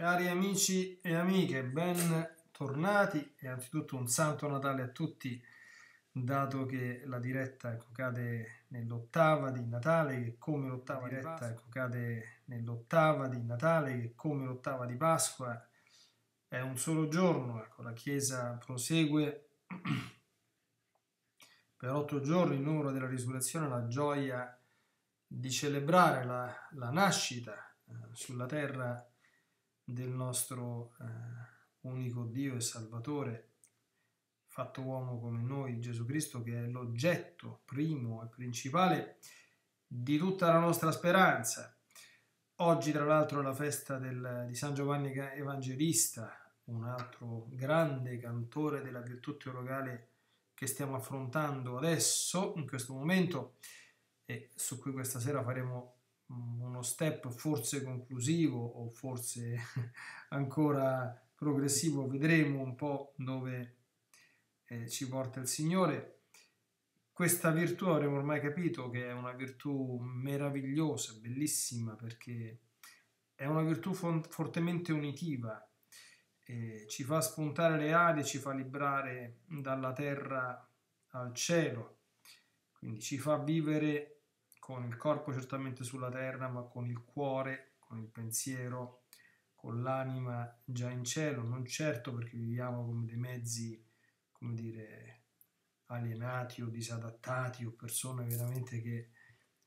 Cari amici e amiche, bentornati e anzitutto un santo Natale a tutti, dato che la diretta ecco, cade nell'ottava di Natale, che come l'ottava diretta ecco, cade nell'ottava di Natale, che come l'ottava di Pasqua è un solo giorno, ecco, la Chiesa prosegue per otto giorni il numero della risurrezione, la gioia di celebrare la, la nascita eh, sulla terra del nostro eh, unico Dio e Salvatore, fatto uomo come noi, Gesù Cristo, che è l'oggetto primo e principale di tutta la nostra speranza. Oggi, tra l'altro, è la festa del, di San Giovanni Evangelista, un altro grande cantore della virtù teologale che stiamo affrontando adesso, in questo momento, e su cui questa sera faremo uno step forse conclusivo o forse ancora progressivo, vedremo un po' dove eh, ci porta il Signore. Questa virtù avremo ormai capito che è una virtù meravigliosa, bellissima, perché è una virtù fortemente unitiva, eh, ci fa spuntare le ali, ci fa librare dalla terra al cielo, quindi ci fa vivere con il corpo certamente sulla terra, ma con il cuore, con il pensiero, con l'anima già in cielo, non certo perché viviamo come dei mezzi, come dire, alienati o disadattati o persone veramente che,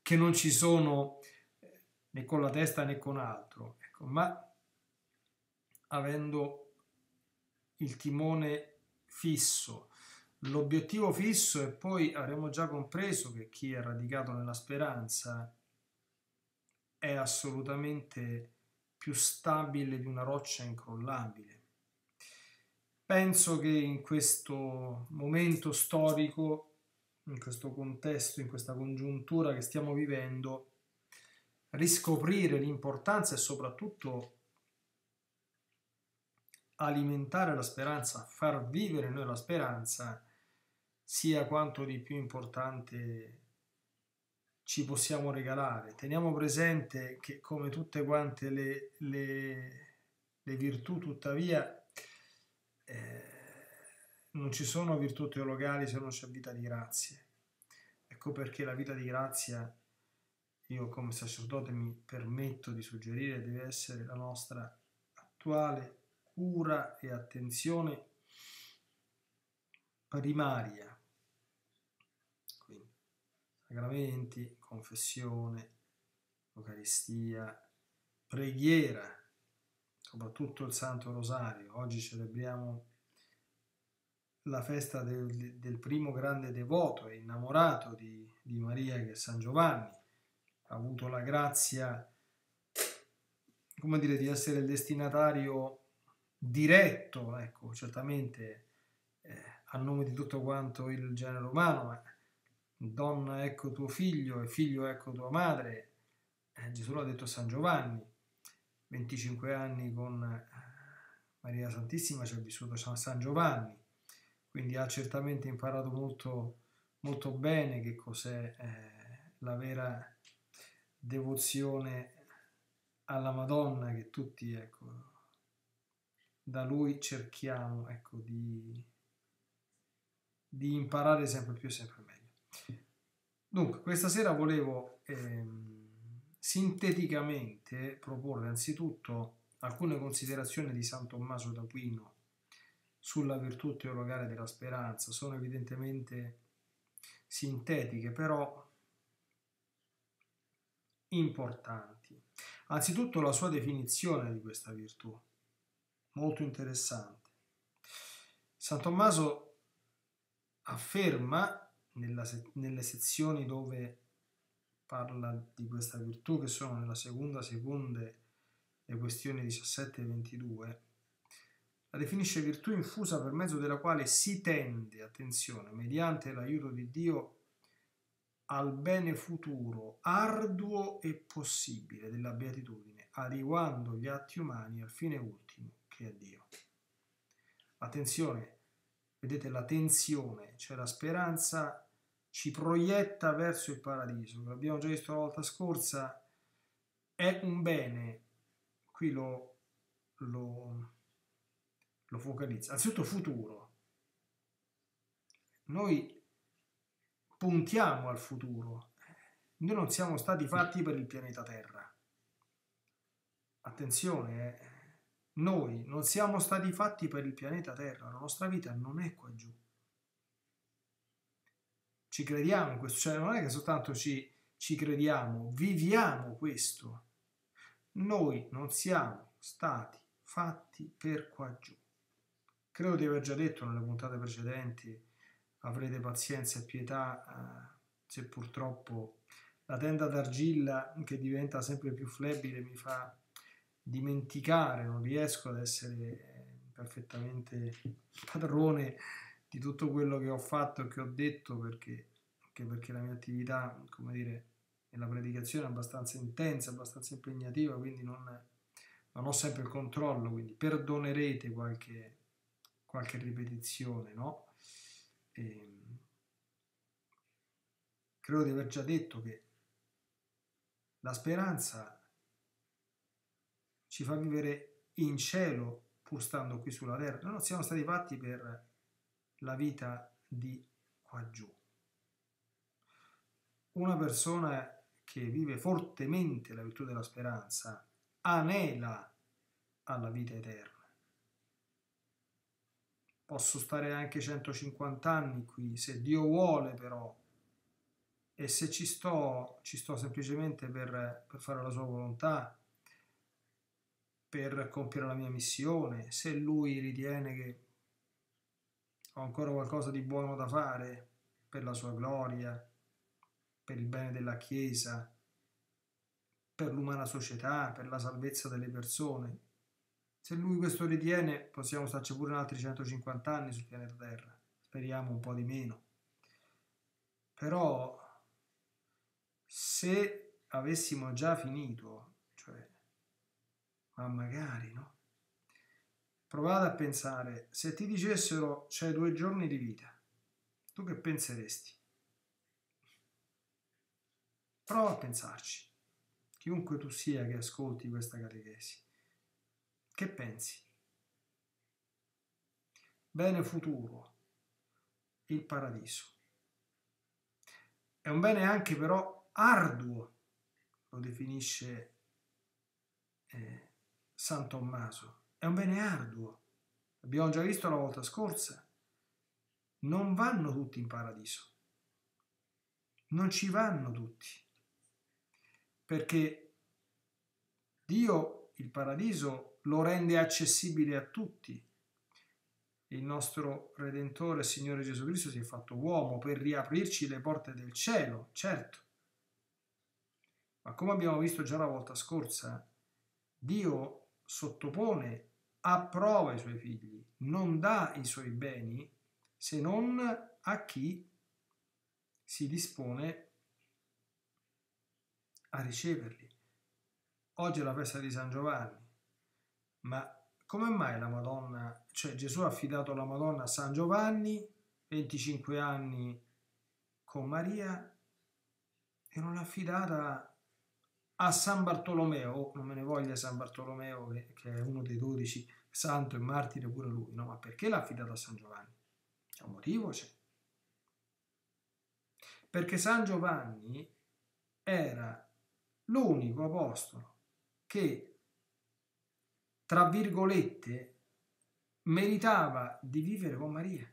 che non ci sono eh, né con la testa né con altro, ecco, ma avendo il timone fisso, l'obiettivo fisso e poi avremo già compreso che chi è radicato nella speranza è assolutamente più stabile di una roccia incrollabile. Penso che in questo momento storico, in questo contesto, in questa congiuntura che stiamo vivendo, riscoprire l'importanza e soprattutto alimentare la speranza, far vivere noi la speranza, sia quanto di più importante ci possiamo regalare. Teniamo presente che come tutte quante le, le, le virtù, tuttavia, eh, non ci sono virtù teologali se non c'è vita di grazie. Ecco perché la vita di grazia, io come sacerdote mi permetto di suggerire, deve essere la nostra attuale cura e attenzione primaria sacramenti, confessione, Eucaristia, preghiera, soprattutto il Santo Rosario. Oggi celebriamo la festa del, del primo grande devoto e innamorato di, di, Maria che è San Giovanni. Ha avuto la grazia, come dire, di essere il destinatario diretto, ecco, certamente eh, a nome di tutto quanto il genere umano, ma donna ecco tuo figlio e figlio ecco tua madre, eh, Gesù l'ha detto a San Giovanni, 25 anni con eh, Maria Santissima ci ha vissuto San Giovanni, quindi ha certamente imparato molto, molto bene che cos'è eh, la vera devozione alla Madonna che tutti ecco, da lui cerchiamo ecco, di, di imparare sempre più e sempre meglio. Dunque, questa sera volevo ehm, sinteticamente proporre anzitutto alcune considerazioni di San Tommaso d'Aquino sulla virtù teologale della speranza. Sono evidentemente sintetiche, però importanti. Anzitutto la sua definizione di questa virtù, molto interessante. San Tommaso afferma nella, nelle sezioni dove parla di questa virtù, che sono nella seconda, seconde le questioni 17 e 22, la definisce virtù infusa per mezzo della quale si tende, attenzione, mediante l'aiuto di Dio, al bene futuro, arduo e possibile della beatitudine, adeguando gli atti umani al fine ultimo che è Dio. Attenzione, vedete la tensione, cioè la speranza ci proietta verso il paradiso, l'abbiamo già visto la volta scorsa, è un bene, qui lo, lo, lo focalizza. Anzitutto futuro. Noi puntiamo al futuro. Noi non siamo stati fatti per il pianeta Terra. Attenzione, eh. Noi non siamo stati fatti per il pianeta Terra, la nostra vita non è qua giù. Ci crediamo in questo, cioè non è che soltanto ci, ci crediamo, viviamo questo. Noi non siamo stati fatti per qua giù. Credo di aver già detto nelle puntate precedenti, avrete pazienza e pietà eh, se purtroppo la tenda d'argilla che diventa sempre più flebile mi fa dimenticare, non riesco ad essere perfettamente padrone di tutto quello che ho fatto e che ho detto perché, anche perché la mia attività, come dire, nella predicazione è abbastanza intensa, abbastanza impegnativa, quindi non, non ho sempre il controllo, quindi perdonerete qualche, qualche ripetizione, no? E, ehm, credo di aver già detto che la speranza ci fa vivere in cielo pur stando qui sulla terra. Non siamo stati fatti per la vita di qua giù. Una persona che vive fortemente la virtù della speranza anela alla vita eterna. Posso stare anche 150 anni qui, se Dio vuole però, e se ci sto, ci sto semplicemente per, per fare la sua volontà, per compiere la mia missione, se lui ritiene che ho ancora qualcosa di buono da fare per la sua gloria, per il bene della Chiesa, per l'umana società, per la salvezza delle persone. Se lui questo ritiene, possiamo starci pure altri 150 anni sul pianeta Terra, speriamo un po' di meno. Però se avessimo già finito ma magari, no? Provate a pensare, se ti dicessero c'hai due giorni di vita, tu che penseresti? Prova a pensarci, chiunque tu sia che ascolti questa catechesi. Che pensi? Bene futuro, il paradiso. È un bene anche però arduo, lo definisce eh, San Tommaso. È un bene arduo. Abbiamo già visto la volta scorsa. Non vanno tutti in paradiso. Non ci vanno tutti. Perché Dio il paradiso lo rende accessibile a tutti. Il nostro Redentore, Signore Gesù Cristo, si è fatto uomo per riaprirci le porte del cielo, certo. Ma come abbiamo visto già la volta scorsa, Dio sottopone, approva i suoi figli, non dà i suoi beni se non a chi si dispone a riceverli. Oggi è la festa di San Giovanni, ma come mai la Madonna, cioè Gesù ha affidato la Madonna a San Giovanni, 25 anni con Maria, e non l'ha affidata a San Bartolomeo, non me ne voglia San Bartolomeo che, è uno dei dodici, santo e martire pure lui, no? Ma perché l'ha affidato a San Giovanni? C'è un motivo, c'è. Perché San Giovanni era l'unico apostolo che, tra virgolette, meritava di vivere con Maria.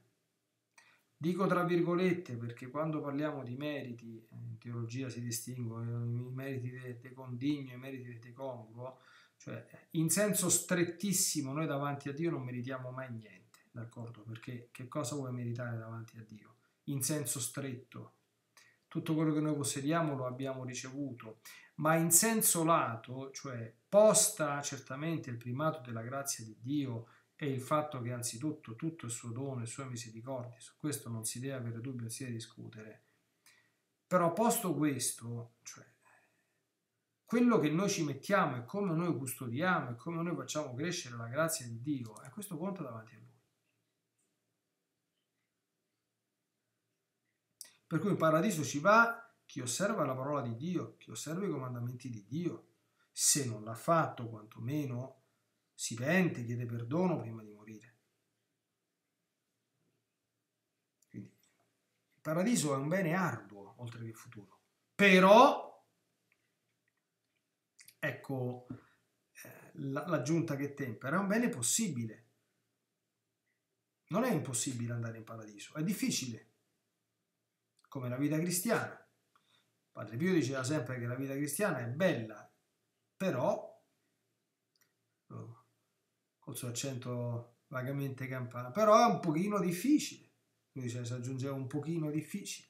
Dico tra virgolette perché quando parliamo di meriti, in teologia si distinguono i meriti de condigno i meriti de congruo, cioè in senso strettissimo noi davanti a Dio non meritiamo mai niente, d'accordo? Perché che cosa vuoi meritare davanti a Dio? In senso stretto. Tutto quello che noi possediamo lo abbiamo ricevuto, ma in senso lato, cioè posta certamente il primato della grazia di Dio, è il fatto che anzitutto tutto il suo dono e le sue misericordie, su questo non si deve avere dubbio, si deve discutere. Però posto questo, cioè quello che noi ci mettiamo e come noi custodiamo e come noi facciamo crescere la grazia di Dio, e questo conta davanti a Lui. Per cui in paradiso ci va chi osserva la parola di Dio, chi osserva i comandamenti di Dio. Se non l'ha fatto, quantomeno si pente, chiede perdono prima di morire. Quindi il paradiso è un bene arduo oltre che futuro. Però, ecco eh, l'aggiunta che tempera, è un bene possibile. Non è impossibile andare in paradiso, è difficile, come la vita cristiana. Padre Pio diceva sempre che la vita cristiana è bella, però col suo accento vagamente campano, però è un pochino difficile. Lui dice, si aggiungeva un pochino difficile.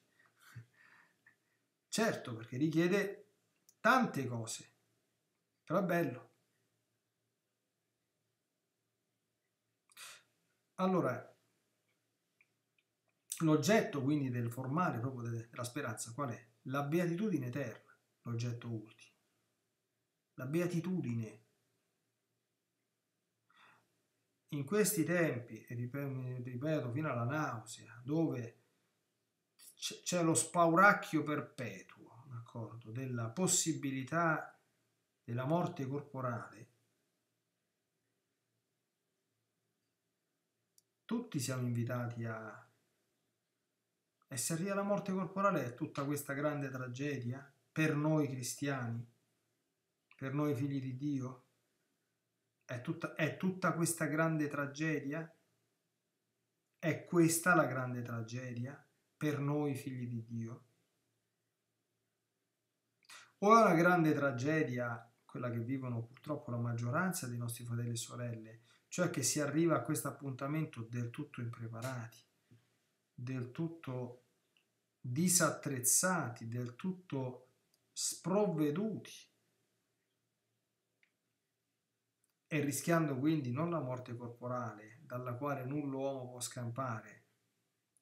Certo, perché richiede tante cose, però è bello. Allora, l'oggetto quindi del formale proprio della speranza qual è? La beatitudine eterna, l'oggetto ultimo. La beatitudine in questi tempi, e ripeto fino alla nausea, dove c'è lo spauracchio perpetuo, d'accordo, della possibilità della morte corporale, tutti siamo invitati a... E se arriva la morte corporale è tutta questa grande tragedia per noi cristiani, per noi figli di Dio? È tutta, è tutta questa grande tragedia? È questa la grande tragedia per noi figli di Dio? O è una grande tragedia quella che vivono purtroppo la maggioranza dei nostri fratelli e sorelle, cioè che si arriva a questo appuntamento del tutto impreparati, del tutto disattrezzati, del tutto sprovveduti e rischiando quindi non la morte corporale, dalla quale nulla uomo può scampare,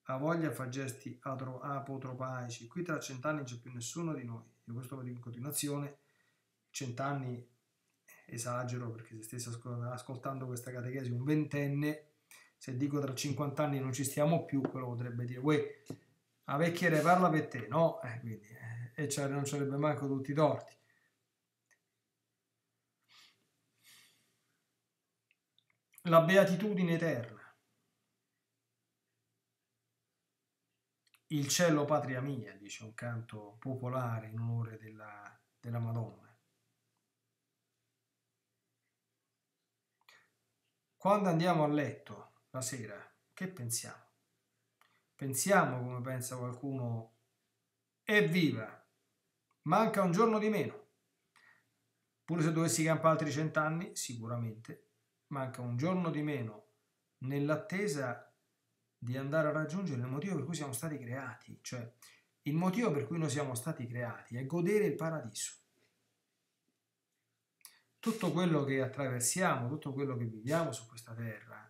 ha voglia fa gesti apotropaici, qui tra cent'anni non c'è più nessuno di noi, io questo lo dico in continuazione, cent'anni esagero perché se stessi ascoltando questa catechesi un ventenne, se dico tra 50 anni non ci stiamo più, quello potrebbe dire, uè, a vecchiere parla per te, no? Eh, quindi, eh, e cioè non sarebbe manco tutti i torti. La beatitudine eterna. Il cielo patria mia, dice un canto popolare in onore della, della Madonna. Quando andiamo a letto la sera, che pensiamo? Pensiamo come pensa qualcuno, evviva, manca un giorno di meno. Pure se dovessi campare altri cent'anni, sicuramente manca un giorno di meno nell'attesa di andare a raggiungere il motivo per cui siamo stati creati, cioè il motivo per cui noi siamo stati creati è godere il paradiso. Tutto quello che attraversiamo, tutto quello che viviamo su questa terra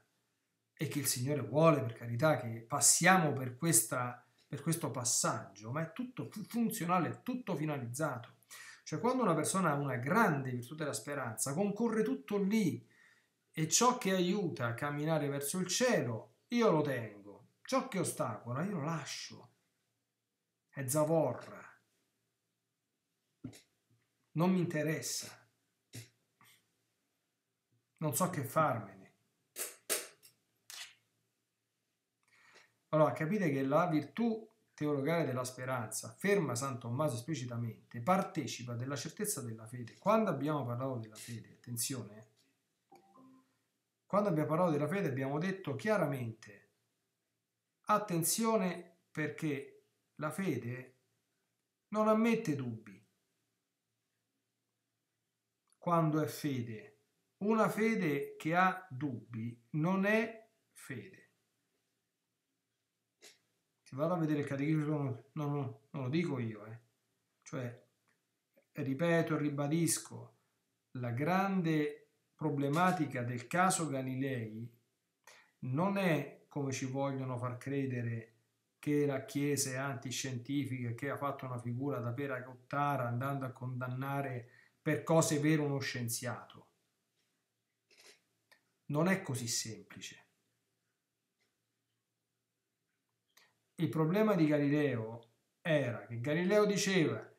e che il Signore vuole, per carità, che passiamo per, questa, per questo passaggio, ma è tutto funzionale, è tutto finalizzato. Cioè quando una persona ha una grande virtù della speranza, concorre tutto lì e ciò che aiuta a camminare verso il cielo, io lo tengo. Ciò che ostacola, io lo lascio. È zavorra. Non mi interessa. Non so che farmene. Allora, capite che la virtù teologale della speranza, ferma San Tommaso esplicitamente, partecipa della certezza della fede. Quando abbiamo parlato della fede, attenzione, quando abbiamo parlato della fede abbiamo detto chiaramente attenzione perché la fede non ammette dubbi. Quando è fede, una fede che ha dubbi non è fede. Se vado a vedere il catechismo, non, non, non lo dico io, eh. cioè ripeto e ribadisco la grande problematica del caso Galilei non è come ci vogliono far credere che la Chiesa è antiscientifica, che ha fatto una figura da pera cottara andando a condannare per cose vere uno scienziato. Non è così semplice. Il problema di Galileo era che Galileo diceva,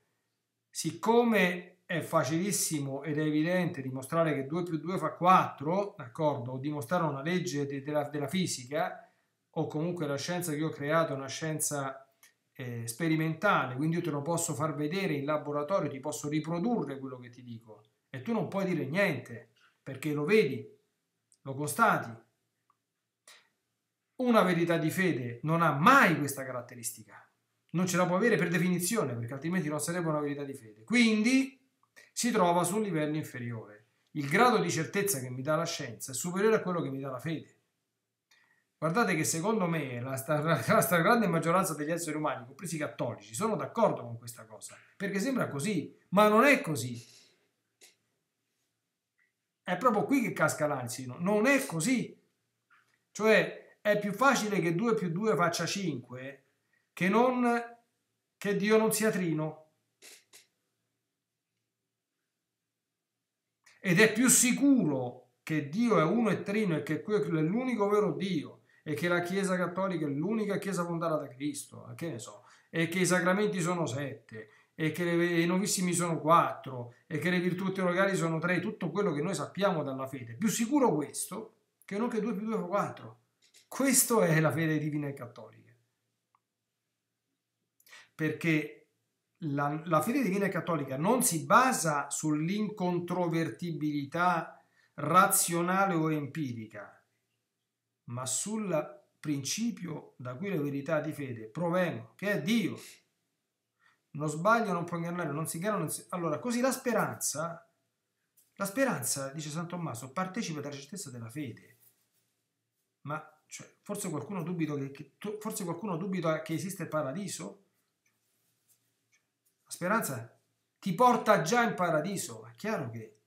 siccome è facilissimo ed è evidente dimostrare che 2 più 2 fa 4, d'accordo? O dimostrare una legge de- della, della, fisica, o comunque la scienza che io ho creato è una scienza eh, sperimentale, quindi io te lo posso far vedere in laboratorio, ti posso riprodurre quello che ti dico. E tu non puoi dire niente, perché lo vedi, lo constati. Una verità di fede non ha mai questa caratteristica. Non ce la può avere per definizione, perché altrimenti non sarebbe una verità di fede. Quindi si trova su un livello inferiore. Il grado di certezza che mi dà la scienza è superiore a quello che mi dà la fede. Guardate che secondo me la, stragrande maggioranza degli esseri umani, compresi i cattolici, sono d'accordo con questa cosa, perché sembra così, ma non è così. È proprio qui che casca l'ansia, non è così. Cioè è più facile che 2 più 2 faccia 5 che non che Dio non sia trino. Ed è più sicuro che Dio è uno e trino e che quello è l'unico vero Dio e che la Chiesa cattolica è l'unica Chiesa fondata da Cristo, che ne so, e che i sacramenti sono sette e che i novissimi sono quattro e che le virtù teologali sono tre, tutto quello che noi sappiamo dalla fede. Più sicuro questo che non che 2 più 2 fa 4. Questo è la fede divina e cattolica. Perché la, la fede divina cattolica non si basa sull'incontrovertibilità razionale o empirica, ma sul principio da cui le verità di fede provengono, che è Dio. Non sbaglio, non può ingannare, non si inganna. Non si... Allora, così la speranza, la speranza, dice San Tommaso, partecipa dalla certezza della fede. Ma cioè, forse, qualcuno dubita che, che, forse qualcuno dubita che esiste il paradiso? La speranza ti porta già in paradiso. È chiaro che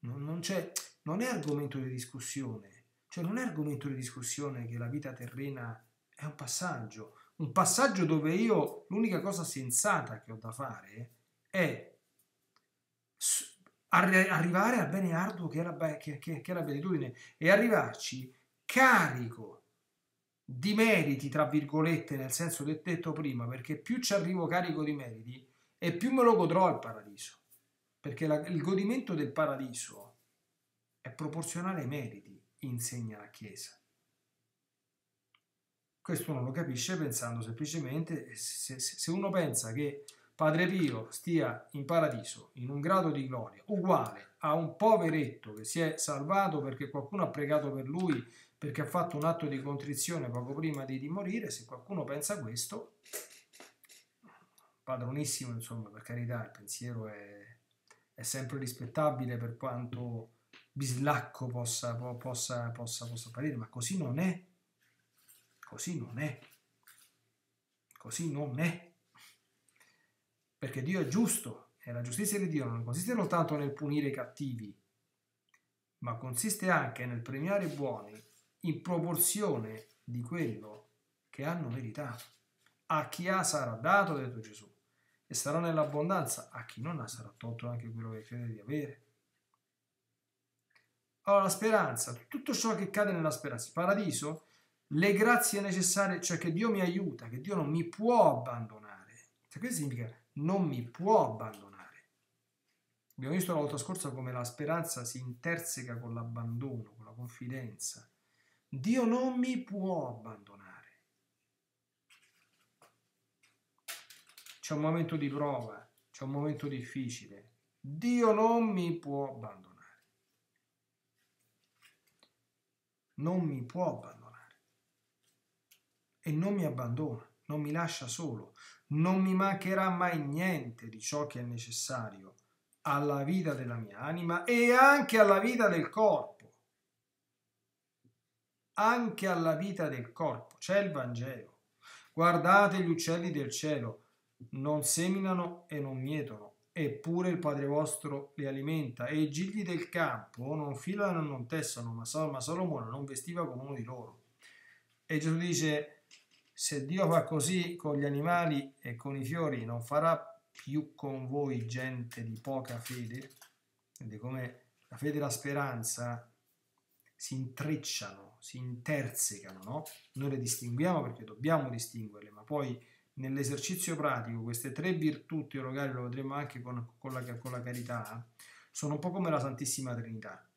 non, non, non è argomento di discussione. Cioè non è argomento di discussione che la vita terrena è un passaggio. Un passaggio dove io l'unica cosa sensata che ho da fare è arrivare al bene arduo che è, la, che, che, che è la beatitudine e arrivarci carico di meriti, tra virgolette, nel senso detto prima, perché più ci arrivo carico di meriti, e più me lo godrò il paradiso, perché la, il godimento del paradiso è proporzionale ai meriti, insegna la Chiesa. Questo uno lo capisce pensando semplicemente, se, se uno pensa che Padre Pio stia in paradiso in un grado di gloria uguale a un poveretto che si è salvato perché qualcuno ha pregato per lui perché ha fatto un atto di contrizione poco prima di, di morire, se qualcuno pensa questo, padronissimo, insomma, per carità, il pensiero è, è sempre rispettabile per quanto bislacco possa, possa, possa, possa apparire, ma così non è. Così non è. Così non è. Perché Dio è giusto e la giustizia di Dio non consiste soltanto nel punire i cattivi, ma consiste anche nel premiare i buoni in proporzione di quello che hanno meritato. A chi ha sarà dato, ha detto Gesù e sarà nell'abbondanza, a chi non ha sarà tolto anche quello che crede di avere. Allora la speranza, tutto ciò che cade nella speranza, il paradiso, le grazie necessarie, cioè che Dio mi aiuta, che Dio non mi può abbandonare. Cioè, questo significa non mi può abbandonare. Abbiamo visto la volta scorsa come la speranza si interseca con l'abbandono, con la confidenza. Dio non mi può abbandonare. C'è un momento di prova, c'è un momento difficile. Dio non mi può abbandonare. Non mi può abbandonare. E non mi abbandona, non mi lascia solo. Non mi mancherà mai niente di ciò che è necessario alla vita della mia anima e anche alla vita del corpo. Anche alla vita del corpo. C'è il Vangelo. Guardate gli uccelli del cielo non seminano e non mietono, eppure il Padre vostro li alimenta, e i gigli del campo non filano e non tessono, ma, Salomone non vestiva come uno di loro. E Gesù dice, se Dio fa così con gli animali e con i fiori, non farà più con voi gente di poca fede? Vedi come la fede e la speranza si intrecciano, si intersecano, no? Noi le distinguiamo perché dobbiamo distinguerle, ma poi nell'esercizio pratico queste tre virtù teologali, lo vedremo anche con, con, la, con la carità, sono un po' come la Santissima Trinità.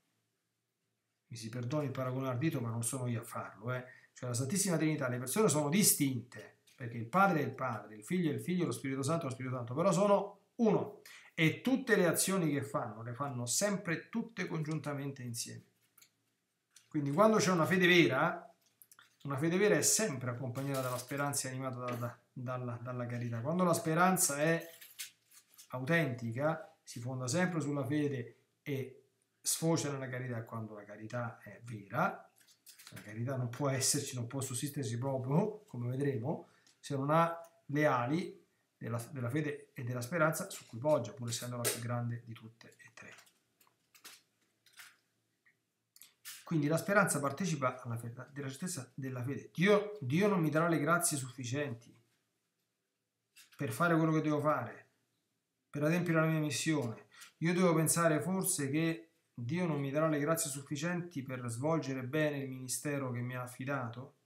Mi si perdoni il paragone ardito, ma non sono io a farlo. Eh. Cioè la Santissima Trinità, le persone sono distinte, perché il Padre è il Padre, il Figlio è il Figlio, lo Spirito Santo è lo Spirito Santo, però sono uno. E tutte le azioni che fanno, le fanno sempre tutte congiuntamente insieme. Quindi quando c'è una fede vera, una fede vera è sempre accompagnata dalla speranza animata dalla, dalla, dalla carità. Quando la speranza è autentica, si fonda sempre sulla fede e sfocia nella carità quando la carità è vera. La carità non può esserci, non può sussistersi proprio, come vedremo, se non ha le ali della, della fede e della speranza su cui poggia, pur essendo la più grande di tutte e tre. Quindi la speranza partecipa alla fede, della certezza della fede. Dio, Dio non mi darà le grazie sufficienti per fare quello che devo fare, per adempiere la mia missione. Io devo pensare forse che Dio non mi darà le grazie sufficienti per svolgere bene il ministero che mi ha affidato?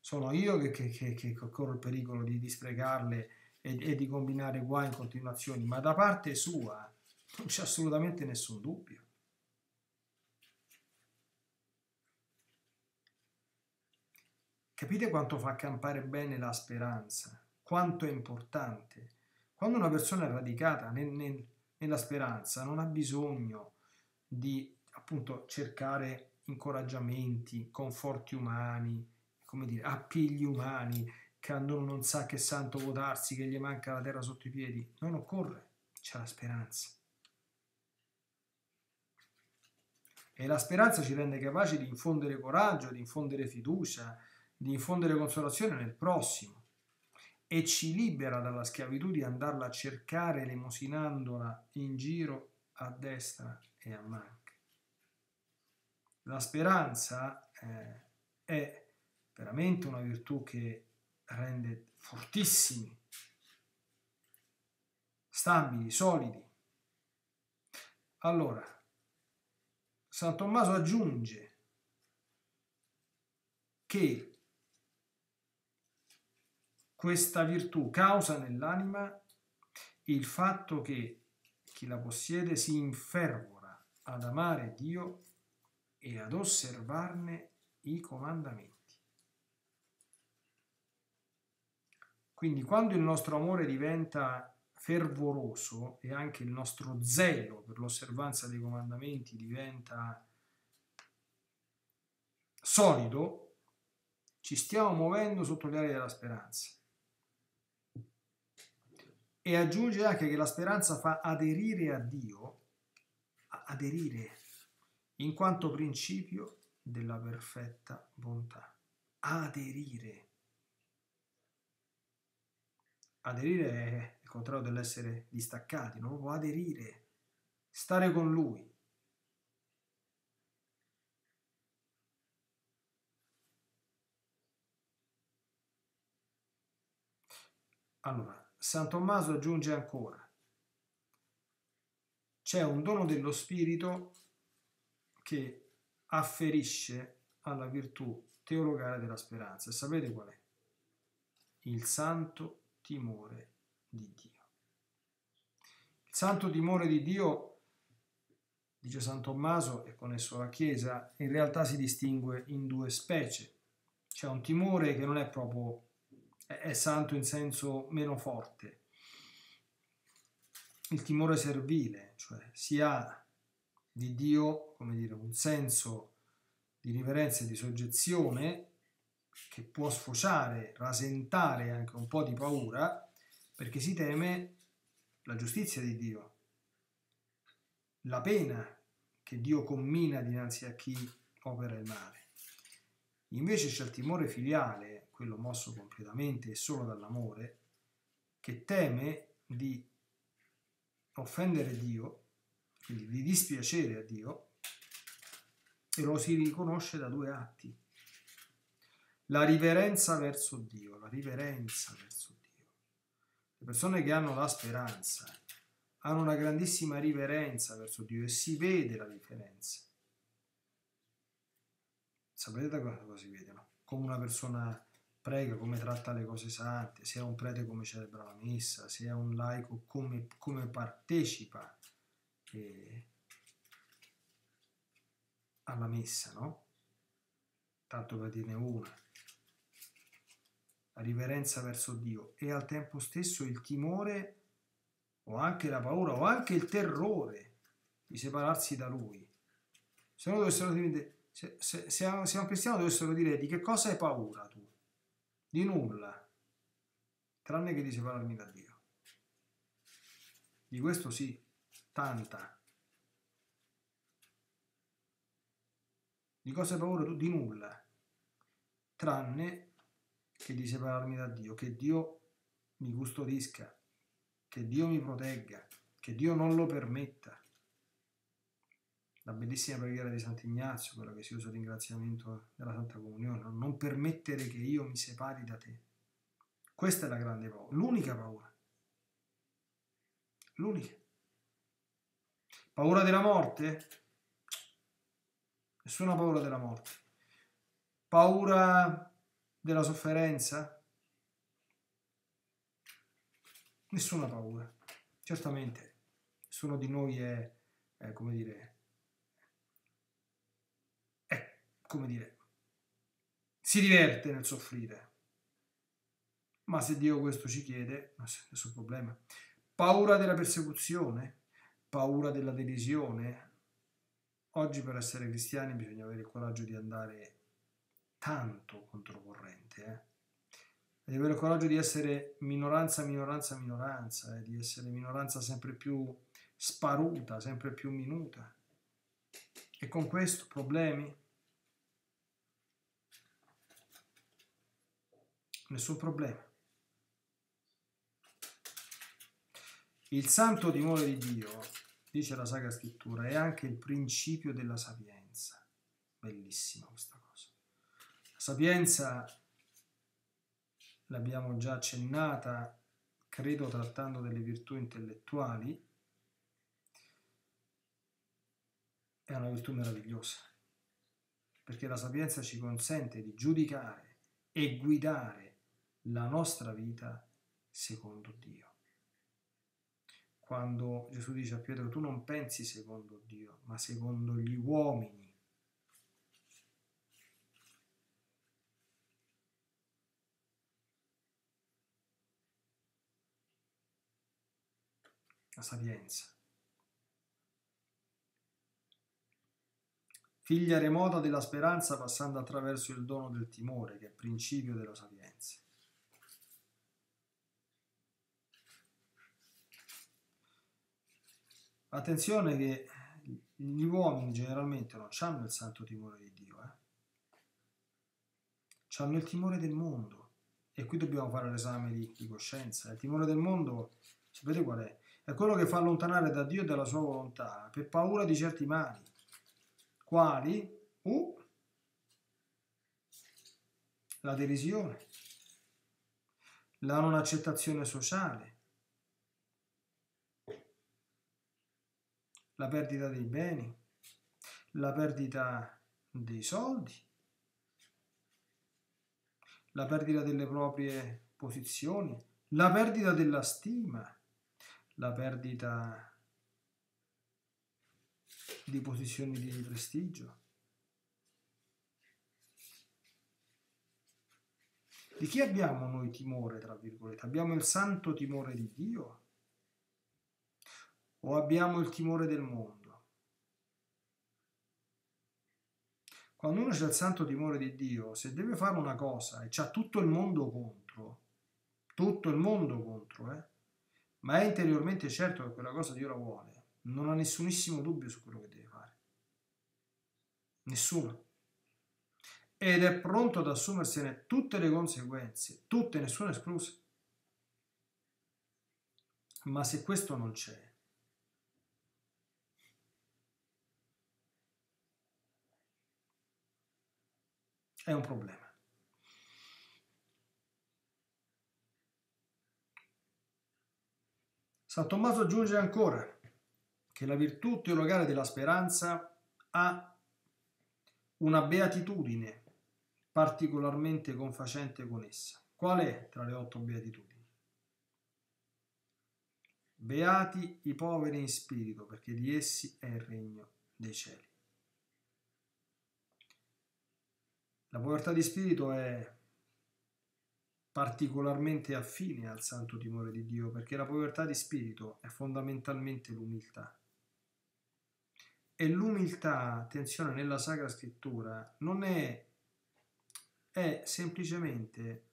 Sono io che, che, che, che corro il pericolo di, di sprecarle e, e di combinare guai in continuazione, ma da parte sua non c'è assolutamente nessun dubbio. Capite quanto fa campare bene la speranza? Quanto è importante? Quando una persona è radicata nel, nel, nella speranza non ha bisogno di appunto cercare incoraggiamenti, conforti umani, come dire, appigli umani, che uno non sa che santo votarsi, che gli manca la terra sotto i piedi. Non occorre, c'è la speranza. E la speranza ci rende capaci di infondere coraggio, di infondere fiducia, di infondere consolazione nel prossimo e ci libera dalla schiavitù di andarla a cercare lemosinandola in giro a destra e a manca. La speranza eh, è veramente una virtù che rende fortissimi, stabili, solidi. Allora, San Tommaso aggiunge che questa virtù causa nell'anima il fatto che chi la possiede si infervora ad amare Dio e ad osservarne i comandamenti. Quindi quando il nostro amore diventa fervoroso e anche il nostro zelo per l'osservanza dei comandamenti diventa solido, ci stiamo muovendo sotto le ali della speranza e aggiunge anche che la speranza fa aderire a Dio, aderire in quanto principio della perfetta bontà. Aderire. Aderire è il contrario dell'essere distaccati, non proprio aderire, stare con Lui. Allora, San Tommaso aggiunge ancora, c'è un dono dello Spirito che afferisce alla virtù teologale della speranza. Sapete qual è? Il santo timore di Dio. Il santo timore di Dio, dice San Tommaso e con esso la Chiesa, in realtà si distingue in due specie. C'è un timore che non è proprio è santo in senso meno forte. Il timore servile, cioè si ha di Dio, come dire, un senso di riverenza e di soggezione che può sfociare, rasentare anche un po' di paura, perché si teme la giustizia di Dio, la pena che Dio commina dinanzi a chi opera il male. Invece c'è il timore filiale, quello mosso completamente e solo dall'amore, che teme di offendere Dio, quindi di dispiacere a Dio, e lo si riconosce da due atti. La riverenza verso Dio, la riverenza verso Dio. Le persone che hanno la speranza hanno una grandissima riverenza verso Dio e si vede la differenza. Sapete da cosa si vede, no? Come una persona prega, come tratta le cose sante, è un prete come celebra la messa, è un laico come, come partecipa eh, alla messa, no? Tanto per dirne una. La riverenza verso Dio e al tempo stesso il timore o anche la paura o anche il terrore di separarsi da Lui. Se, dovessero se, se, se, se un cristiano dovessero dire di che cosa hai paura tu? Di nulla, tranne che di separarmi da Dio. Di questo sì, tanta. Di cosa hai paura tu? Di nulla, tranne che di separarmi da Dio, che Dio mi custodisca, che Dio mi protegga, che Dio non lo permetta. La bellissima preghiera di Sant'Ignazio, quella che si usa ringraziamento della Santa Comunione, non permettere che io mi separi da te. Questa è la grande paura, l'unica paura. L'unica. Paura della morte? Nessuna paura della morte. Paura della sofferenza? Nessuna paura. Certamente nessuno di noi è, è come dire, è, come dire, si diverte nel soffrire. Ma se Dio questo ci chiede, nessun problema. Paura della persecuzione? Paura della derisione? Oggi per essere cristiani bisogna avere il coraggio di andare tanto controcorrente, eh? Devi avere il coraggio di essere minoranza, minoranza, minoranza, eh? di essere minoranza sempre più sparuta, sempre più minuta. E con questo problemi? Nessun problema. Il santo timore di Dio, dice la Sacra Scrittura, è anche il principio della sapienza. Bellissima questa cosa. La sapienza l'abbiamo già accennata, credo trattando delle virtù intellettuali, è una virtù meravigliosa, perché la sapienza ci consente di giudicare e guidare la nostra vita secondo Dio. Quando Gesù dice a Pietro, tu non pensi secondo Dio, ma secondo gli uomini la sapienza. Figlia remota della speranza passando attraverso il dono del timore, che è principio della sapienza. Attenzione che gli uomini generalmente non hanno il santo timore di Dio, eh? hanno il timore del mondo. E qui dobbiamo fare l'esame di, di coscienza. Il timore del mondo, sapete qual è? è quello che fa allontanare da Dio e dalla sua volontà per paura di certi mali, quali uh, la derisione, la non accettazione sociale, la perdita dei beni, la perdita dei soldi, la perdita delle proprie posizioni, la perdita della stima, la perdita di posizioni di prestigio. Di chi abbiamo noi timore, tra virgolette? Abbiamo il santo timore di Dio? O abbiamo il timore del mondo? Quando uno c'è il santo timore di Dio, se deve fare una cosa e c'ha tutto il mondo contro, tutto il mondo contro, eh, ma è interiormente certo che quella cosa Dio la vuole, non ha nessunissimo dubbio su quello che deve fare. Nessuno. Ed è pronto ad assumersene tutte le conseguenze, tutte, nessuna esclusa. Ma se questo non c'è, è un problema. San Tommaso aggiunge ancora che la virtù teologale della speranza ha una beatitudine particolarmente confacente con essa. Qual è tra le otto beatitudini? Beati i poveri in spirito, perché di essi è il regno dei cieli. La povertà di spirito è particolarmente affine al santo timore di Dio, perché la povertà di spirito è fondamentalmente l'umiltà. E l'umiltà, attenzione, nella Sacra Scrittura non è, è semplicemente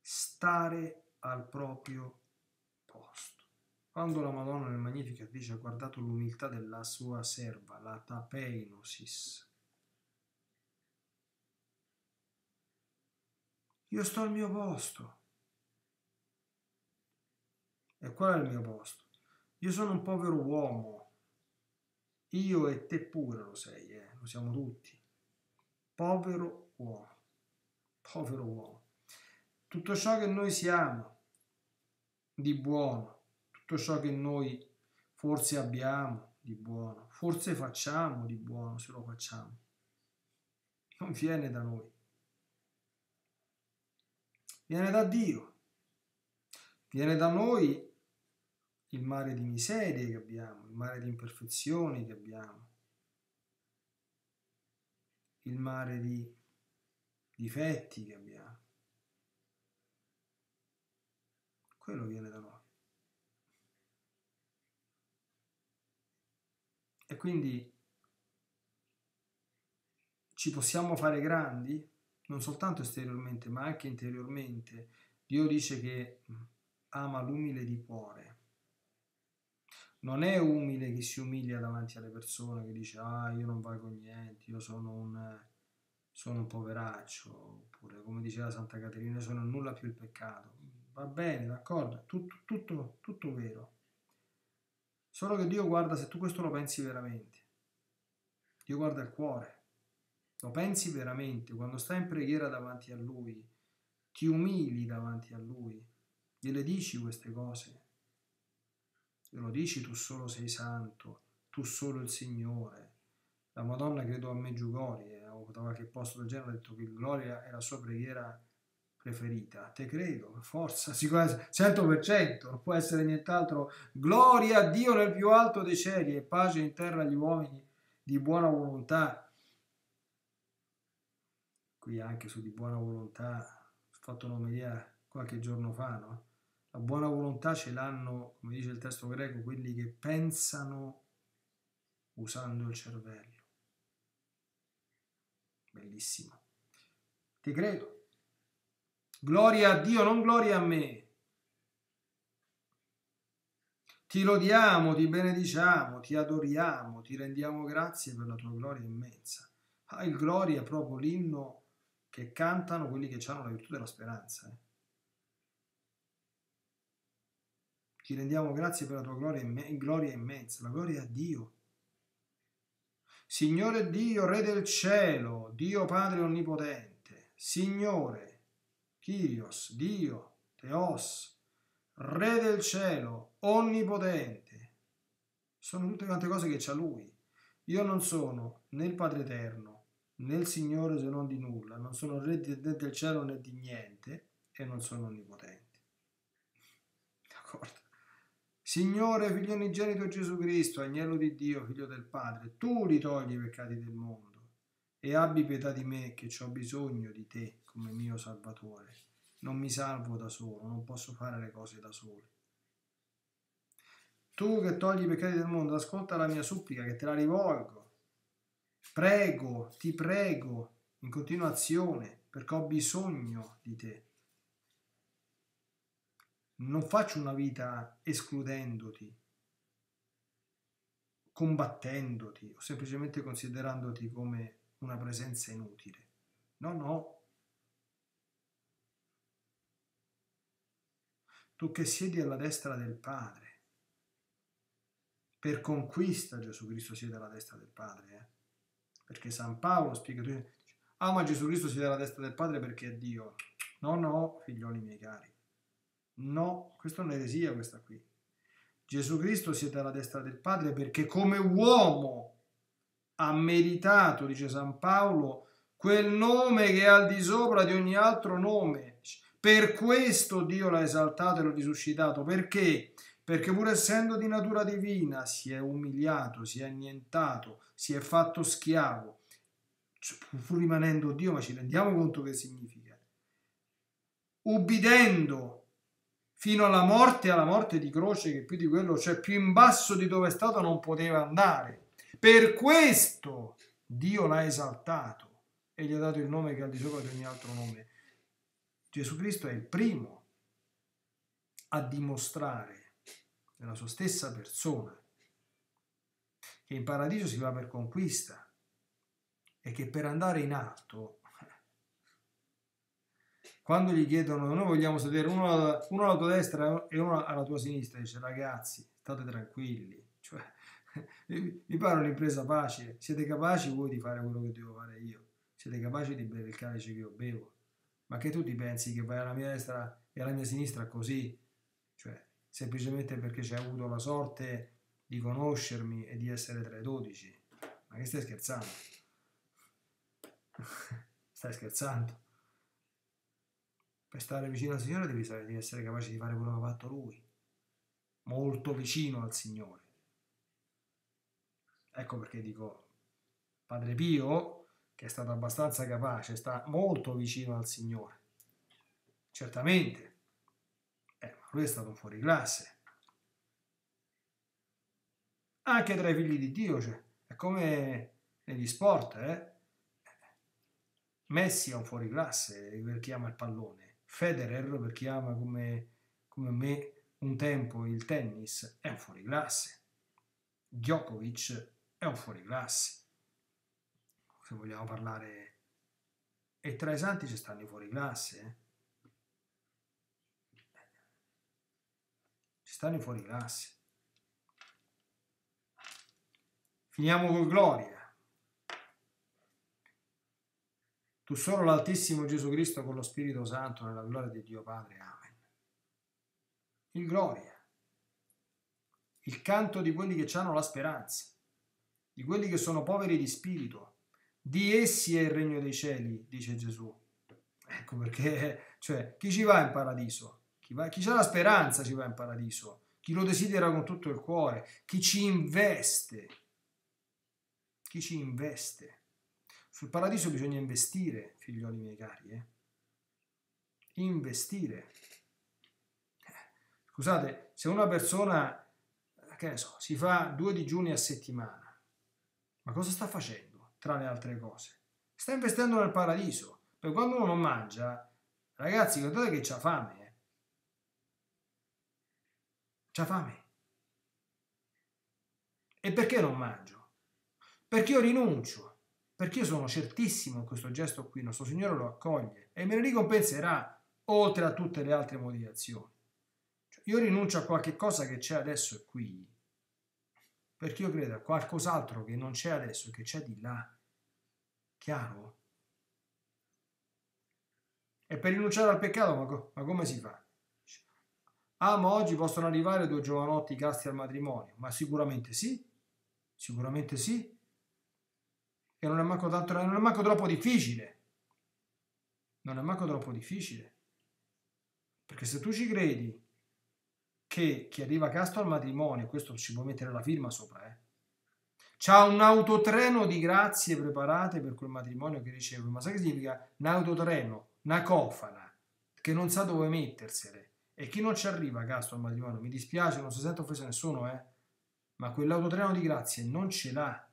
stare al proprio posto. Quando la Madonna nel Magnificat dice ha guardato l'umiltà della sua serva, la tapeinosis, Io sto al mio posto. E qual è il mio posto? Io sono un povero uomo. Io e te pure lo sei, eh? lo siamo tutti. Povero uomo. Povero uomo. Tutto ciò che noi siamo di buono, tutto ciò che noi forse abbiamo di buono, forse facciamo di buono se lo facciamo, non viene da noi viene da Dio, viene da noi il mare di miserie che abbiamo, il mare di imperfezioni che abbiamo, il mare di difetti che abbiamo. Quello viene da noi. E quindi ci possiamo fare grandi? Non soltanto esteriormente, ma anche interiormente. Dio dice che ama l'umile di cuore. Non è umile chi si umilia davanti alle persone, che dice ah io non valgo niente, io sono un, sono un poveraccio, oppure come diceva Santa Caterina, sono nulla più il peccato. Va bene, d'accordo, tutto, tutto, tutto vero. Solo che Dio guarda se tu questo lo pensi veramente. Dio guarda il cuore. Lo pensi veramente, quando stai in preghiera davanti a Lui, ti umili davanti a Lui, gliele dici queste cose. Glielo dici tu solo sei santo, tu solo il Signore. La Madonna credo a Meggiugorie, o da qualche posto del genere, ha detto che Gloria è la sua preghiera preferita. Te credo, forza, sicuramente 100%, non può essere nient'altro. Gloria a Dio nel più alto dei cieli e pace in terra agli uomini di buona volontà qui anche su di buona volontà, ho fatto un'omelia qualche giorno fa, no? La buona volontà ce l'hanno, come dice il testo greco, quelli che pensano usando il cervello. Bellissimo. Ti credo. Gloria a Dio, non gloria a me. Ti lodiamo, ti benediciamo, ti adoriamo, ti rendiamo grazie per la tua gloria immensa. Ah, il gloria è proprio l'inno che cantano quelli che hanno la virtù della speranza. Eh. Ti rendiamo grazie per la tua gloria, gloria immensa, la gloria a Dio. Signore Dio, Re del cielo, Dio Padre Onnipotente, Signore, Kyrios, Dio, Teos, Re del cielo, Onnipotente. Sono tutte quante cose che c'ha Lui. Io non sono né il Padre Eterno, nel Signore se non di nulla, non sono re né del cielo né di niente e non sono onnipotente. D'accordo? Signore, figlio unigenito Gesù Cristo, agnello di Dio, figlio del Padre, tu li togli i peccati del mondo e abbi pietà di me che ho bisogno di te come mio Salvatore. Non mi salvo da solo, non posso fare le cose da solo. Tu che togli i peccati del mondo, ascolta la mia supplica che te la rivolgo Prego, ti prego in continuazione perché ho bisogno di te. Non faccio una vita escludendoti, combattendoti o semplicemente considerandoti come una presenza inutile. No, no. Tu che siedi alla destra del Padre, per conquista Gesù Cristo siede alla destra del Padre. Eh? Perché San Paolo spiega, ah ma Gesù Cristo siede alla destra del Padre perché è Dio. No, no, figlioli miei cari. No, questa è un'eresia questa qui. Gesù Cristo siede alla destra del Padre perché come uomo ha meritato, dice San Paolo, quel nome che è al di sopra di ogni altro nome. Per questo Dio l'ha esaltato e l'ha risuscitato. Perché? Perché pur essendo di natura divina si è umiliato, si è annientato, si è fatto schiavo, pur rimanendo Dio, ma ci rendiamo conto che significa? Ubbidendo fino alla morte, alla morte di croce, che più di quello, cioè più in basso di dove è stato non poteva andare. Per questo Dio l'ha esaltato e gli ha dato il nome che è al di sopra di ogni altro nome. Gesù Cristo è il primo a dimostrare nella sua stessa persona che in paradiso si va per conquista e che per andare in alto, quando gli chiedono noi vogliamo sedere uno, uno alla tua destra e uno alla tua sinistra, dice ragazzi state tranquilli, cioè mi pare un'impresa facile, siete capaci voi di fare quello che devo fare io siete capaci di bere il calice che io bevo. Ma che tu ti pensi che vai alla mia destra e alla mia sinistra così? Semplicemente perché hai avuto la sorte di conoscermi e di essere tra i dodici. Ma che stai scherzando? stai scherzando? Per stare vicino al Signore devi, devi essere capace di fare quello che ha fatto Lui. Molto vicino al Signore. Ecco perché dico, Padre Pio che è stato abbastanza capace, sta molto vicino al Signore. Certamente, lui è stato fuori classe. Anche tra i figli di Dio, cioè, è come negli sport, eh? Messi è un fuori classe per chi ama il pallone, Federer per chi ama come, come me un tempo il tennis è un fuori classe, Djokovic è un fuori classe se vogliamo parlare. E tra i santi ci stanno i fuori classe. Eh? Stanno fuori classe. Finiamo con gloria. Tu solo l'Altissimo Gesù Cristo con lo Spirito Santo nella gloria di Dio Padre. Amen. Il gloria. Il canto di quelli che hanno la speranza, di quelli che sono poveri di spirito, di essi è il regno dei cieli, dice Gesù. Ecco perché, cioè, chi ci va in paradiso? Chi, va, chi ha la speranza ci va in paradiso. Chi lo desidera con tutto il cuore. Chi ci investe. Chi ci investe. Sul paradiso bisogna investire, figlioli miei cari. Eh? Investire. Scusate, se una persona, che ne so, si fa due digiuni a settimana, ma cosa sta facendo? tra le altre cose. Sta investendo nel paradiso. Per quando uno non mangia, ragazzi, guardate che c'ha fame. C'ha fame. E perché non mangio? Perché io rinuncio. Perché io sono certissimo in questo gesto qui, nostro Signore lo accoglie e me ne ricompenserà oltre a tutte le altre motivazioni. Cioè, io rinuncio a qualche cosa che c'è adesso e qui perché io credo a qualcos'altro che non c'è adesso che c'è di là. Chiaro? E per rinunciare al peccato, ma, co- ma come si fa? Ah, ma oggi possono arrivare due giovanotti casti al matrimonio. Ma sicuramente sì, sicuramente sì. E non è manco, tanto, non è manco troppo difficile. Non è manco troppo difficile. Perché se tu ci credi che chi arriva casto al matrimonio, questo ci può mettere la firma sopra, eh, c'ha un autotreno di grazie preparate per quel matrimonio che riceve. Ma sai che significa un autotreno, una cofana, che non sa dove mettersele. E chi non ci arriva casto al matrimonio, mi dispiace, non si sente offesa nessuno, eh, ma quell'autotreno di grazie non ce l'ha.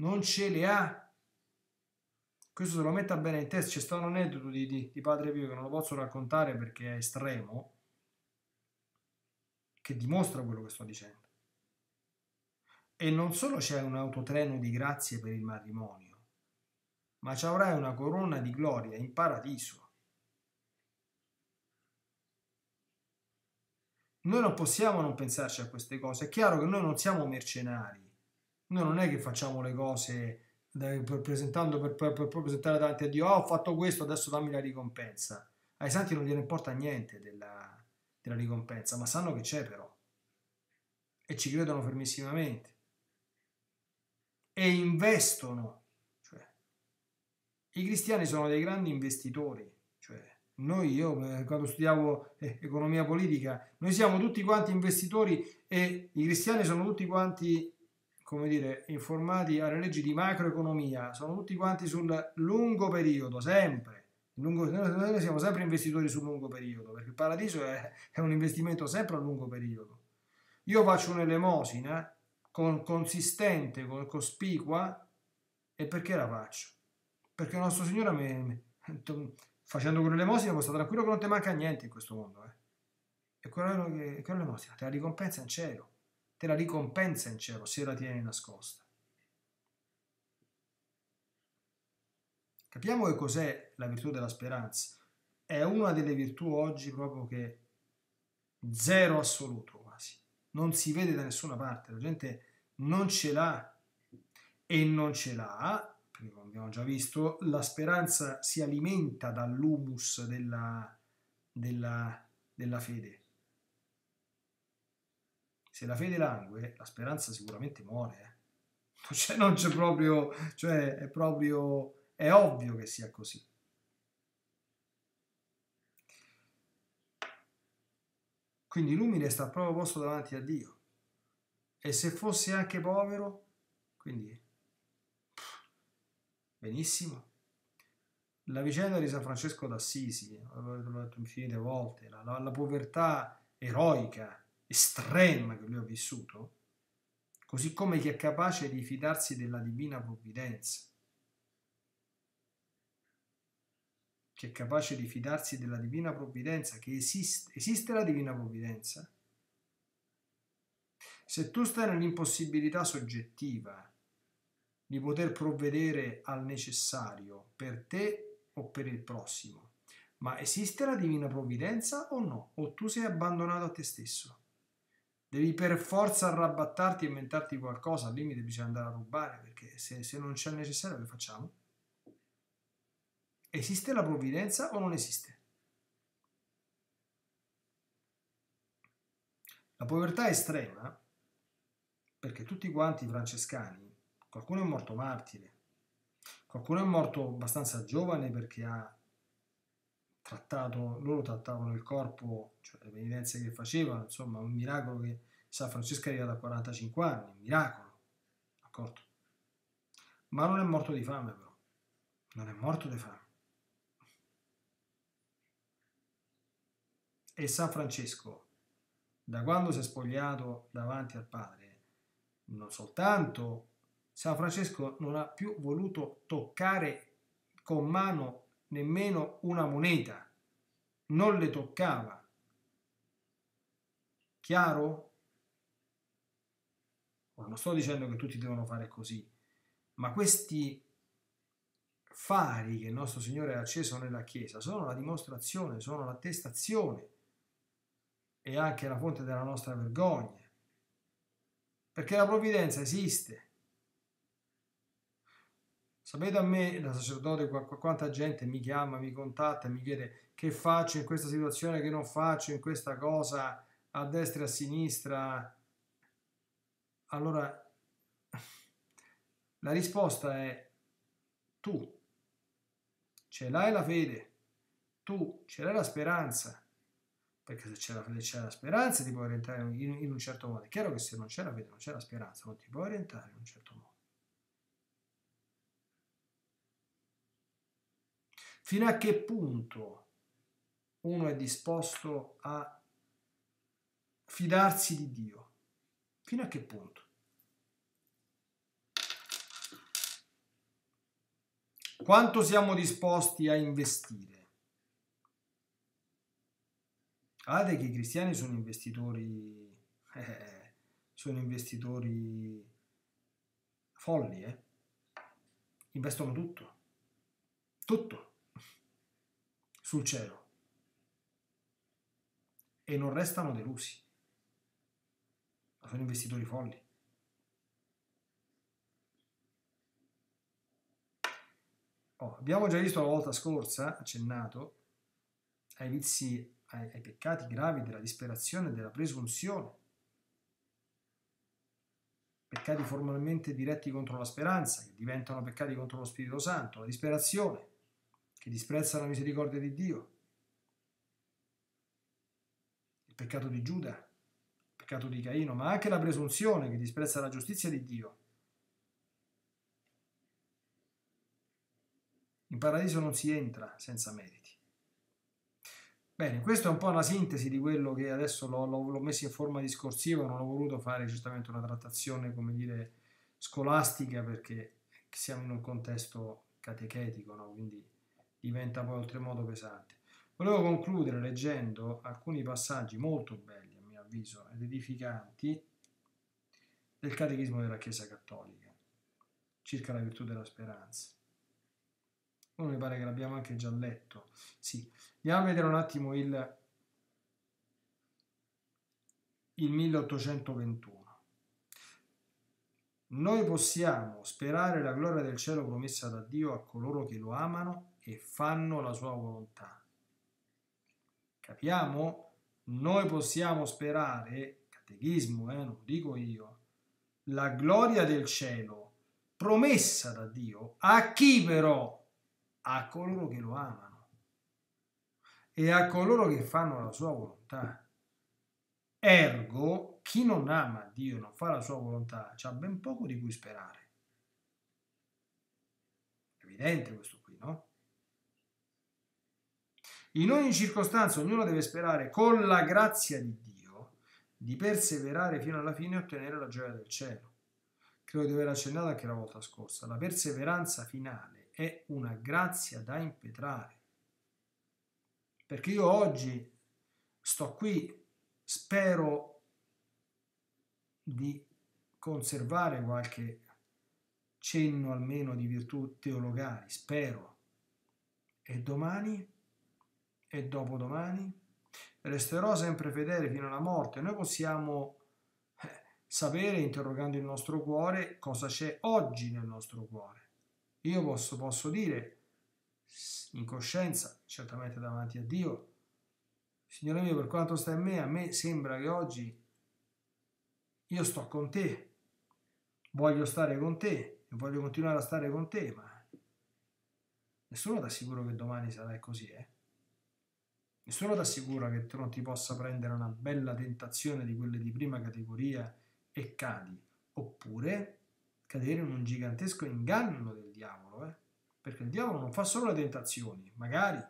Non ce le ha. Questo se lo metta bene in testa. C'è stato un aneddoto di, di, di Padre Pio che non lo posso raccontare perché è estremo che dimostra quello che sto dicendo. E non solo c'è un autotreno di grazie per il matrimonio, ma ci avrai una corona di gloria in paradiso. Noi non possiamo non pensarci a queste cose. È chiaro che noi non siamo mercenari. Noi non è che facciamo le cose per, per, per, per presentare davanti a Dio, oh, ho fatto questo, adesso dammi la ricompensa. Ai santi non gliene importa niente della, della ricompensa, ma sanno che c'è però e ci credono fermissimamente e investono, cioè I cristiani sono dei grandi investitori, noi, io eh, quando studiavo eh, economia politica, noi siamo tutti quanti investitori e i cristiani sono tutti quanti, come dire, informati alle leggi di macroeconomia, sono tutti quanti sul lungo periodo, sempre. Lungo, noi siamo sempre investitori sul lungo periodo, perché il paradiso è, è un investimento sempre a lungo periodo. Io faccio un'elemosina con, consistente, con, cospicua, e perché la faccio? Perché il nostro Signore mi, facendo quell'elemosina puoi stare tranquillo che non ti manca niente in questo mondo. Eh? E quella, che, quella l'elemosina te la ricompensa in cielo, te la ricompensa in cielo se la tieni nascosta. Capiamo che cos'è la virtù della speranza. È una delle virtù oggi proprio che zero assoluto quasi. Non si vede da nessuna parte, la gente non ce l'ha e non ce l'ha come abbiamo già visto, la speranza si alimenta dall'humus della, della, della fede. Se la fede langue, la speranza sicuramente muore. Eh. Cioè, non c'è proprio, cioè è proprio, è ovvio che sia così. Quindi l'umile sta proprio posto davanti a Dio. E se fosse anche povero, quindi Benissimo. La vicenda di San Francesco d'Assisi, l'ho detto infinite volte, la, la, la povertà eroica, estrema che lui ha vissuto, così come chi è capace di fidarsi della divina provvidenza, chi è capace di fidarsi della divina provvidenza, che esiste, esiste la divina provvidenza. Se tu stai nell'impossibilità soggettiva di poter provvedere al necessario per te o per il prossimo. Ma esiste la divina provvidenza o no? O tu sei abbandonato a te stesso? Devi per forza arrabattarti e inventarti qualcosa, al limite bisogna andare a rubare, perché se, se non c'è il necessario che facciamo? Esiste la provvidenza o non esiste? La povertà estrema, perché tutti quanti i francescani Qualcuno è morto martire, qualcuno è morto abbastanza giovane perché ha trattato, loro trattavano il corpo, cioè le penitenze che facevano, insomma, un miracolo che San Francesco è arrivato a 45 anni, un miracolo, d'accordo? Ma non è morto di fame però, non è morto di fame. E San Francesco, da quando si è spogliato davanti al Padre, non soltanto San Francesco non ha più voluto toccare con mano nemmeno una moneta, non le toccava. Chiaro? non sto dicendo che tutti devono fare così, ma questi fari che il nostro Signore ha acceso nella Chiesa sono la dimostrazione, sono l'attestazione e anche la fonte della nostra vergogna. Perché la provvidenza esiste, Sapete a me, da sacerdote, quanta gente mi chiama, mi contatta mi chiede che faccio in questa situazione, che non faccio in questa cosa, a destra e a sinistra. Allora, la risposta è tu ce l'hai la fede, tu ce l'hai la speranza, perché se c'è la fede c'è la speranza ti puoi orientare in, in un certo modo. È chiaro che se non c'è la fede non c'è la speranza, non ti puoi orientare in un certo modo. Fino a che punto uno è disposto a fidarsi di Dio? Fino a che punto? Quanto siamo disposti a investire? Guardate che i cristiani sono investitori, eh, sono investitori folli, eh? investono tutto, tutto sul cielo e non restano delusi, ma sono investitori folli. Oh, abbiamo già visto la volta scorsa, accennato, ai vizi, ai, ai peccati gravi della disperazione e della presunzione. peccati formalmente diretti contro la speranza, che diventano peccati contro lo Spirito Santo, la disperazione, che disprezza la misericordia di Dio, il peccato di Giuda, il peccato di Caino, ma anche la presunzione che disprezza la giustizia di Dio. In paradiso non si entra senza meriti. Bene, questa è un po' una sintesi di quello che adesso l'ho, messo in forma discorsiva, non ho voluto fare certamente una trattazione, come dire, scolastica perché siamo in un contesto catechetico, no? quindi diventa poi oltremodo pesante. Volevo concludere leggendo alcuni passaggi molto belli, a mio avviso, ed edificanti del Catechismo della Chiesa Cattolica, circa la virtù della speranza. Uno mi pare che l'abbiamo anche già letto. Sì, andiamo a vedere un attimo il, il 1821. Noi possiamo sperare la gloria del cielo promessa da Dio a coloro che lo amano e fanno la sua volontà. Capiamo? Noi possiamo sperare, catechismo, eh, non dico io, la gloria del cielo promessa da Dio a chi però a coloro che lo amano e a coloro che fanno la sua volontà. Ergo, chi non ama Dio non fa la sua volontà, ha ben poco di cui sperare. Evidente questo qui, no? In ogni circostanza ognuno deve sperare con la grazia di Dio di perseverare fino alla fine e ottenere la gioia del cielo. Credo di aver accennato anche la volta scorsa. La perseveranza finale è una grazia da impetrare. Perché io oggi sto qui, spero di conservare qualche cenno almeno di virtù teologali, spero. E domani? E dopodomani? Resterò sempre fedele fino alla morte. Noi possiamo eh, sapere, interrogando il nostro cuore, cosa c'è oggi nel nostro cuore io posso, posso dire in coscienza, certamente davanti a Dio, Signore mio, per quanto sta in me, a me sembra che oggi io sto con te, voglio stare con te e voglio continuare a stare con te, ma nessuno ti assicura che domani sarà così, eh? Nessuno ti assicura che tu non ti possa prendere una bella tentazione di quelle di prima categoria e cadi, oppure cadere in un gigantesco inganno del diavolo, eh? perché il diavolo non fa solo le tentazioni, magari.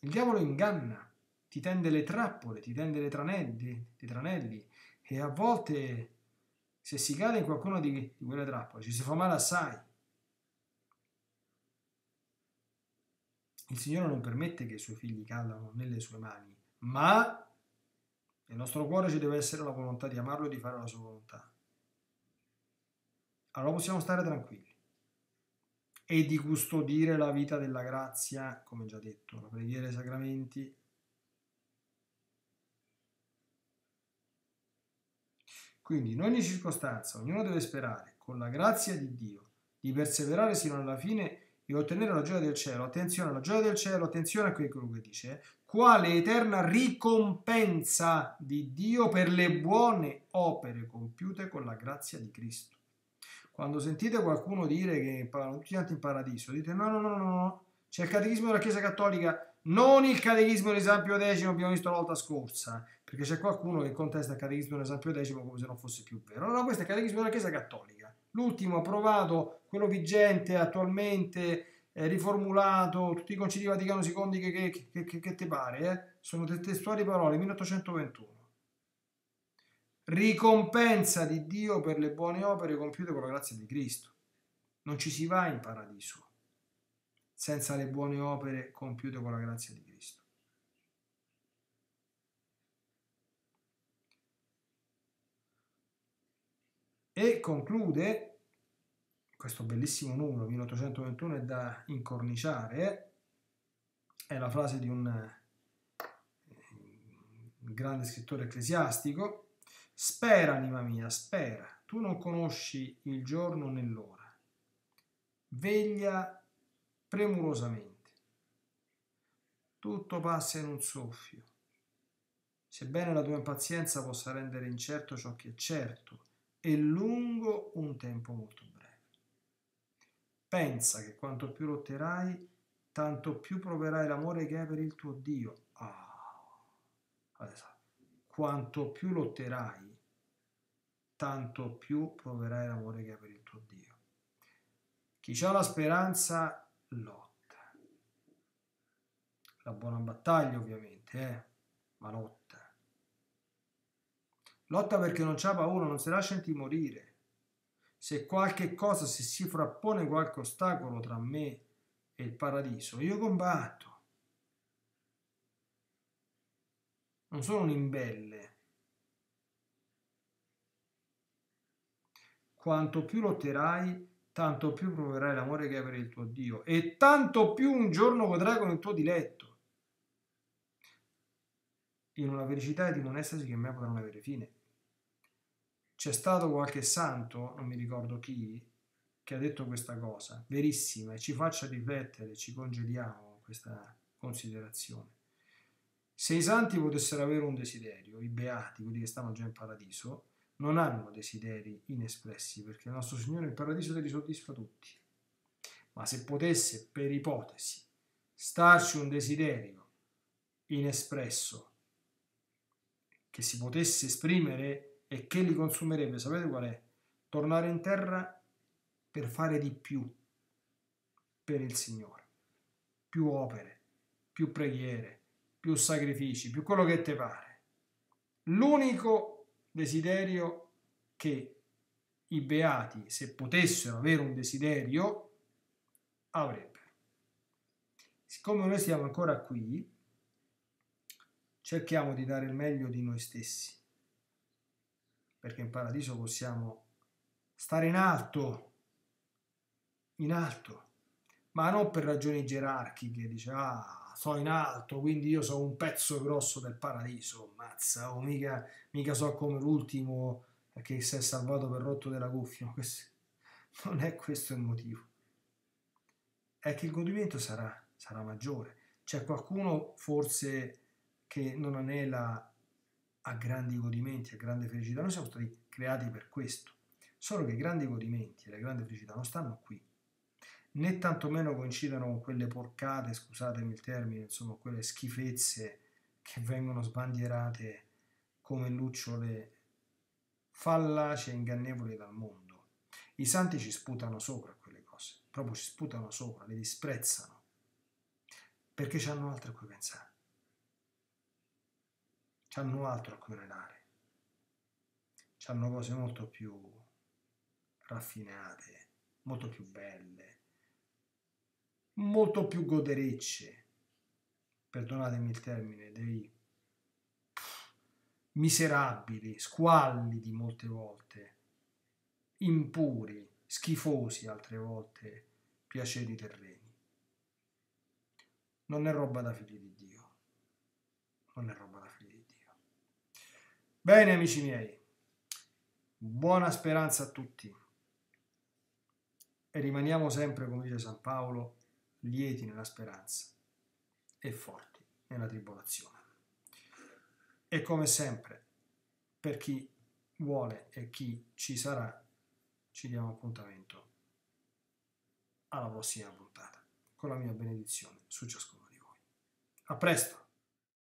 Il diavolo inganna, ti tende le trappole, ti tende le tranelli, i tranelli e a volte se si cade in qualcuna di, di quelle trappole ci si fa male assai. Il Signore non permette che i suoi figli cadano nelle sue mani, ma nel nostro cuore ci deve essere la volontà di amarlo e di fare la sua volontà allora possiamo stare tranquilli e di custodire la vita della grazia, come già detto, la preghiera e i sacramenti. Quindi in ogni circostanza ognuno deve sperare, con la grazia di Dio, di perseverare sino alla fine e ottenere la gioia del cielo. Attenzione alla gioia del cielo, attenzione a quello che dice, eh. quale eterna ricompensa di Dio per le buone opere compiute con la grazia di Cristo. Quando sentite qualcuno dire che tutti quanti in paradiso, dite no, no, no, no, no, c'è il catechismo della Chiesa Cattolica, non il catechismo di San Pio X, abbiamo visto la volta scorsa, perché c'è qualcuno che contesta il catechismo di San Pio X come se non fosse più vero. No, no, questo è il catechismo della Chiesa Cattolica, l'ultimo approvato, quello vigente attualmente, eh, riformulato, tutti i concili Vaticano II che, che, che, che, ti pare, eh? sono testuali parole, 1821 ricompensa di Dio per le buone opere compiute con la grazia di Cristo. Non ci si va in paradiso senza le buone opere compiute con la grazia di Cristo. E conclude questo bellissimo numero 1821 è da incorniciare è la frase di un grande scrittore ecclesiastico Spera, anima mia, spera, tu non conosci il giorno né l'ora. Veglia premurosamente. Tutto passa in un soffio. Sebbene la tua impazienza possa rendere incerto ciò che è certo, e lungo un tempo molto breve. Pensa che quanto più lotterai, tanto più proverai l'amore che hai per il tuo Dio. Ah, adesso, quanto più lotterai, tanto più proverai l'amore che hai per il tuo Dio. Chi ha la speranza lotta. La buona battaglia ovviamente, eh? ma lotta. Lotta perché non c'ha paura, non si lascia intimorire. Se qualche cosa, se si frappone qualche ostacolo tra me e il paradiso, io combatto. Non sono un imbelle. Quanto più lotterai, tanto più proverai l'amore che hai per il tuo Dio e tanto più un giorno godrai con il tuo diletto. In una felicità ed in un'estasi che mai potranno avere fine. C'è stato qualche santo, non mi ricordo chi, che ha detto questa cosa, verissima, e ci faccia riflettere, ci congediamo questa considerazione. Se i santi potessero avere un desiderio, i beati, quelli che stanno già in paradiso, non hanno desideri inespressi, perché il nostro Signore in paradiso li soddisfa tutti. Ma se potesse, per ipotesi, starci un desiderio inespresso che si potesse esprimere e che li consumerebbe, sapete qual è? Tornare in terra per fare di più per il Signore. Più opere, più preghiere, più sacrifici, più quello che ti pare. L'unico desiderio che i beati, se potessero avere un desiderio, avrebbero. Siccome noi siamo ancora qui, cerchiamo di dare il meglio di noi stessi, perché in paradiso possiamo stare in alto in alto, ma non per ragioni gerarchiche, dice ah, sono in alto, quindi io sono un pezzo grosso del paradiso, mazza, o mica, mica so come l'ultimo che si è salvato per rotto della cuffia, questo, non è questo il motivo. È che il godimento sarà, sarà maggiore. C'è qualcuno forse che non anela a grandi godimenti, a grande felicità. Noi siamo stati creati per questo. Solo che i grandi godimenti e le grandi felicità non stanno qui né tantomeno coincidono con quelle porcate, scusatemi il termine, insomma, quelle schifezze che vengono sbandierate come lucciole fallaci e ingannevoli dal mondo. I santi ci sputano sopra quelle cose, proprio ci sputano sopra, le disprezzano, perché hanno altro a cui pensare, hanno altro a cui relare, hanno cose molto più raffinate, molto più belle, molto più goderecce, perdonatemi il termine, dei miserabili, squallidi molte volte, impuri, schifosi altre volte, piaceri terreni. Non è roba da figli di Dio. Non è roba da. Bene amici miei, buona speranza a tutti. E rimaniamo sempre, come dice San Paolo, lieti nella speranza e forti nella tribolazione. E come sempre, per chi vuole e chi ci sarà, ci diamo appuntamento alla prossima puntata con la mia benedizione su ciascuno di voi. A presto!